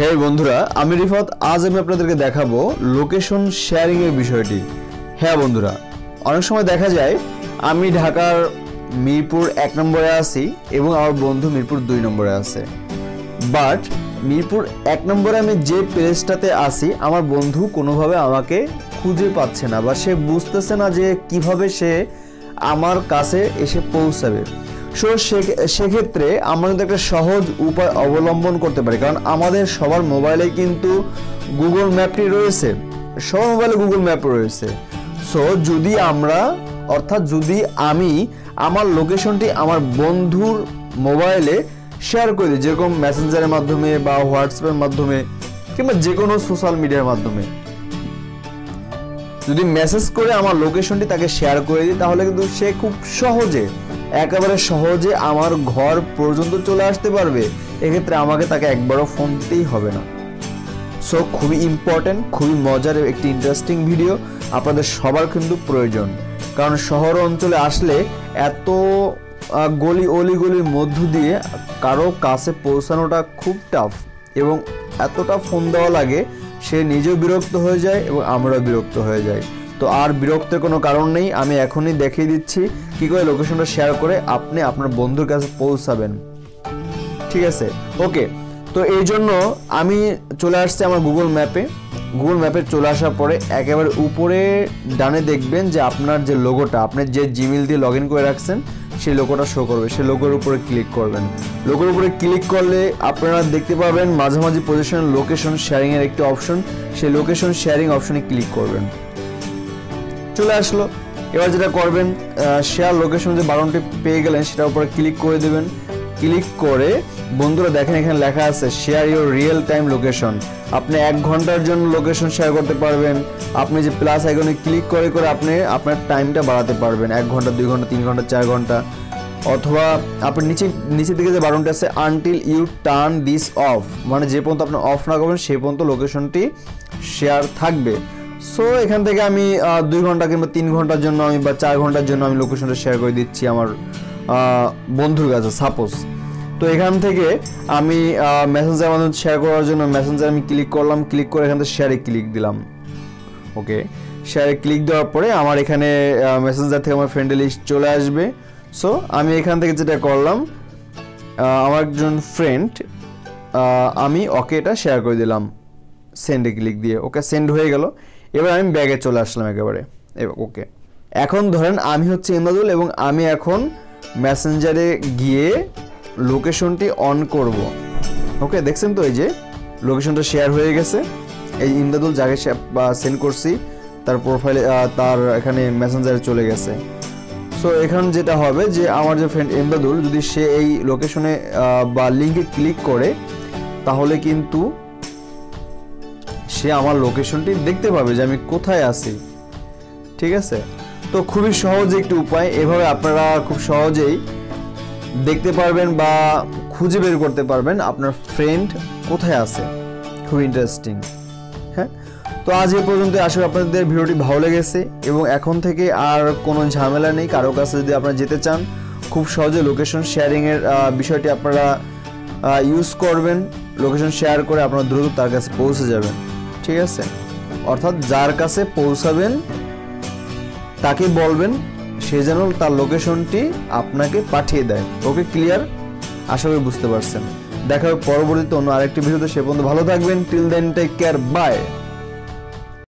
হ্যাঁ বন্ধুরা, আমি রিফাত, আজ আমি আপনাদেরকে দেখাবো লোকেশন শেয়ারিং এর বিষয়টি। হ্যাঁ বন্ধুরা, অনেক সময় দেখা যায়, আমি ঢাকার মিরপুর এক নম্বরে আছি এবং আমার বন্ধু মিরপুর দুই নম্বরে আছে। বাট মিরপুর এক নম্বরে আমি যে প্লেসটাতে আছি, আমার বন্ধু কোনোভাবে আমাকে খুঁজে পাচ্ছে না বা সে বুঝতেছে না যে কীভাবে সে আমার কাছে এসে পৌঁছাবে। সো সেক্ষেত্রে আমরা কিন্তু একটা সহজ উপায় অবলম্বন করতে পারি। কারণ আমাদের সবার মোবাইলে কিন্তু গুগল ম্যাপটি রয়েছে। সবার মোবাইলে গুগল ম্যাপ রয়েছে। সো যদি আমরা, অর্থাৎ যদি আমি আমার লোকেশনটি আমার বন্ধুর মোবাইলে শেয়ার করে দিই যেরকম মেসেঞ্জারের মাধ্যমে বা হোয়াটসঅ্যাপের মাধ্যমে কিংবা যে কোনো সোশ্যাল মিডিয়ার মাধ্যমে। যদি মেসেজ করে আমার লোকেশনটি তাকে শেয়ার করে দিই, তাহলে কিন্তু সে খুব সহজে একেবারে সহজে আমার ঘর পর্যন্ত চলে আসতে পারবে। এক্ষেত্রে আমাকে তাকে একবারও ফোন দিতেই হবে না। সো খুবই ইম্পর্ট্যান্ট খুবই মজার একটি ইন্টারেস্টিং ভিডিও আপনাদের সবার কিন্তু প্রয়োজন। কারণ শহর অঞ্চলে আসলে এত গলি অলি গলির মধ্য দিয়ে কারও কাছে পৌঁছানোটা খুব টাফ এবং এতটা ফোন দেওয়া লাগে, সে নিজেও বিরক্ত হয়ে যায় এবং আমরাও বিরক্ত হয়ে যাই। তো আর বিরক্তের কোনো কারণ নেই, আমি এখনই দেখিয়ে দিচ্ছি। কী করে লোকেশনটা শেয়ার করে আপনি আপনার বন্ধুর কাছে পৌঁছাবেন। ঠিক আছে? ওকে তো এই জন্য আমি চলে আসছি আমার গুগল ম্যাপে গুগল ম্যাপে চলে আসার পরে একেবারে উপরে ডানে দেখবেন যে আপনার যে লোগোটা আপনি যে জিমেল দিয়ে লগ করে রাখছেন, সেই লোগোটা শো করবে। সেই লোগোর উপরে ক্লিক করবেন। লোগোর উপরে ক্লিক করলে আপনারা দেখতে পাবেন মাঝামাঝি পজিশন লোকেশন শেয়ারিংয়ের একটি অপশন সেই লোকেশন শেয়ারিং অপশনে ক্লিক করবেন। চলে আসলো। এবার যেটা করবেন শেয়ার লোকেশন যে বারণটি পেয়ে গেলেন, সেটার উপরে ক্লিক করে দেবেন। ক্লিক করে বন্ধুরা দেখেন, এখানে লেখা আছে share your real time location আপনি এক ঘণ্টার জন্য লোকেশন শেয়ার করতে পারবেন। আপনি যে প্লাস আইকনে ক্লিক করে করে আপনি আপনার টাইমটা বাড়াতে পারবেন। এক ঘণ্টা, দুই ঘণ্টা, তিন ঘণ্টা, চার ঘণ্টা। অথবা আপনি নিচে, নিচের দিকে যে বাটনটা আছে until you turn this off মানে যে পর্যন্ত আপনি অফ না করবেন সেই পর্যন্ত লোকেশনটি শেয়ার থাকবে। সো এখান থেকে আমি দুই ঘণ্টা কিংবা তিন ঘণ্টার জন্য আমি বা চার ঘণ্টার জন্য আমি লোকেশনটা শেয়ার করে দিচ্ছি আমার বন্ধুর কাছে সাপোজ তো এখান থেকে আমি মেসেঞ্জার মাধ্যমে শেয়ার করার জন্য মেসেঞ্জার আমি ক্লিক করলাম ক্লিক করে এখান থেকে শেয়ারে ক্লিক দিলাম। ওকে শেয়ারে ক্লিক দেওয়ার পরে আমার এখানে মেসেঞ্জার থেকে আমার ফ্রেন্ড লিস্ট চলে আসবে। সো আমি এখান থেকে যেটা করলাম আমার একজন ফ্রেন্ড আমি ওকে এটা শেয়ার করে দিলাম। সেন্ডে ক্লিক দিয়ে। ওকে সেন্ড হয়ে গেল। এবার আমি ব্যাগে চলে আসলাম একেবারে। এবার ওকে। এখন ধরেন আমি হচ্ছে ইমদাদুল এবং আমি এখন মেসেঞ্জারে গিয়ে লোকেশনটি অন করব। ওকে, দেখছেন তো এই যে, লোকেশনটা শেয়ার হয়ে গেছে। এই ইমদাদুল যাকে সেন্ড করছি, তার প্রোফাইলে তার এখানে মেসেঞ্জারে চলে গেছে। সো এখন যেটা হবে যে, আমার যে ফ্রেন্ড ইমদাদুল, যদি সে এই লোকেশনে বা লিঙ্কে ক্লিক করে, তাহলে কিন্তু সে আমার লোকেশনটি দেখতে পাবে যে আমি কোথায় আছি। ঠিক আছে? তো খুবই সহজ একটি উপায়। এভাবে আপনারা খুব সহজেই দেখতে পারবেন বা খুঁজে বের করতে পারবেন আপনার ফ্রেন্ড কোথায় আছে। খুব ইন্টারেস্টিং হ্যাঁ? তো আজ এ পর্যন্ত আসলে আপনাদের ভিডিওটি ভালো লেগেছে এবং এখন থেকে আর কোনো ঝামেলা নেই। কারও কাছে যদি আপনারা যেতে চান, খুব সহজে লোকেশন শেয়ারিংয়ের বিষয়টি আপনারা ইউজ করবেন। লোকেশন শেয়ার করে আপনারা দ্রুত তার কাছে পৌঁছে যাবেন। ঠিক আছে? অর্থাৎ যার কাছে পৌঁছাবেন, তাকে বলবেন, সে যেন তার লোকেশনটি আপনাকে পাঠিয়ে দেয়। Okay clear? আশা করি বুঝতে পারছেন। দেখা হবে পরবর্তীতে অন্য আরেকটি ভিডিওতে। সে পর্যন্ত ভালো থাকবেন। Till then take care bye